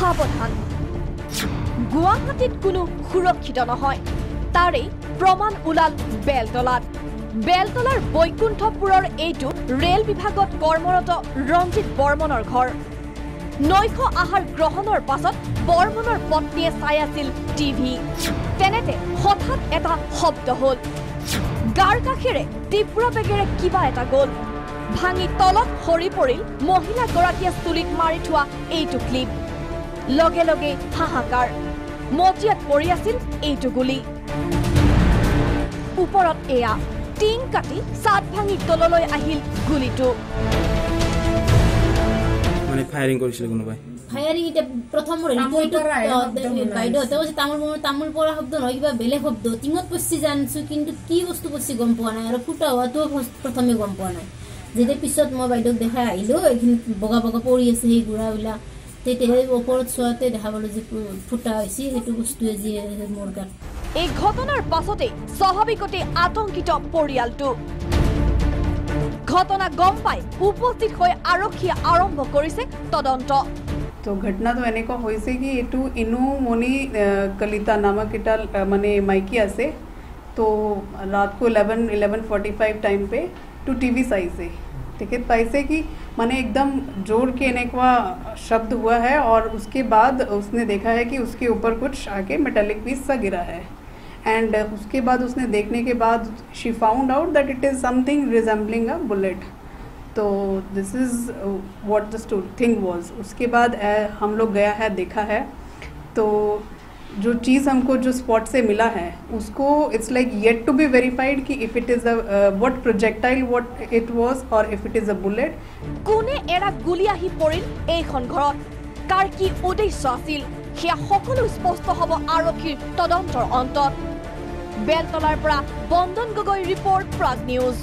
সাৱধান গুৱাহাটীত কোনো সুৰক্ষিত নহয়। তাৰেই প্ৰমাণ ওলাল বেলতলাত। বেলতলাৰ বৈকুণ্ঠপুৰৰ এইটো ৰেল বিভাগত কৰ্মৰত ৰঞ্জিত বৰ্মনৰ ঘৰ। নৈশ আহাৰ গ্ৰহণৰ পাছত বৰ্মনৰ পত্নীয়ে চাই আছিল টিভি। তেনেতে হঠাৎ এটা শব্দ হ'ল। গাৰ কাষেৰে তীব্ৰ বেগেৰে কিবা এটা গ'ল। ভাঙি তলত সৰি পৰিল মহিলাগৰাকীয়ে চুলিত মাৰি থোৱা এইটো ক্লিপ লগে লগে হাহাকাৰ। মজিয়াত পৰি আছিল এইটো গুলী ওপৰত এয়া টিং কাটি চাট ভাঙি তললৈ আহিল গুলীটো। মানে ফায়াৰিং কৰিছিলে কোনোবাই? ফায়াৰিং এতিয়া প্ৰথম বাইদেউহঁতে কৈছে তামোল মোৰ তামোল পৰা শব্দ নহয় কিবা বেলেগ শব্দ। টিঙত পচি জানিছো কিন্তু কি বস্তু পচি গম পোৱা নাই আৰু ফুটা হোৱাটোও ফাৰ্ষ্ট- প্ৰথমে গম পোৱা নাই। যেতিয়া পিছত মই বাইদেউক দেখাই আহিলো এইখিনি বগা বগা পৰি আছে সেই গুড়াবিলাক তেতিয়াহে ওপৰত চোৱাতে দেখা পালো যে ফুটা হৈছে সেইটো বস্তুৱে যি মোৰ গাত এই ঘটনাৰ পাছতে স্বাভাৱিকতে আতংকিত পৰিয়ালটো। ঘটনা গম পাই উপস্থিত হৈ আৰক্ষীয়ে আৰম্ভ কৰিছে তদন্ত। তো ঘটনাটো এনেকুৱা হৈছে কি এইটো ইনুমণি কলিতা নামক এটা মানে মাইকী আছে। তো ৰাত eleven eleven forty five time pay to T V চাইছে। ठीक है। तो कि मैंने एकदम जोड़ के नेकवा शब्द हुआ है और उसके बाद उसने देखा है कि उसके ऊपर कुछ आके मेटेलिक पीस सा गिरा है। एंड उसके बाद उसने देखने के बाद she found out that it is something resembling a bullet तो this is what the thing was उसके बाद uh, हम लोग गया है, देखा है। तो जो चीज़ हमको जो स्पॉट से मिला है उसको it's like yet to be verified कि if it is a what projectile what it was और if it is a bullet কোনে এৰা গুলী আহি পৰিল এইখন ঘৰত কাৰ কি উদ্দেশ্য আছিল সেয়া সকলো স্পষ্ট হ'ব আৰক্ষীৰ তদন্তৰ অন্তত বেলতলাৰ পৰা বন্দন গগৈ ৰিপৰ্ট প্ৰাগ নিউজ